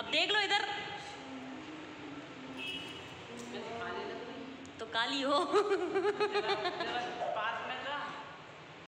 अब देख लो इधर। तो काली हो।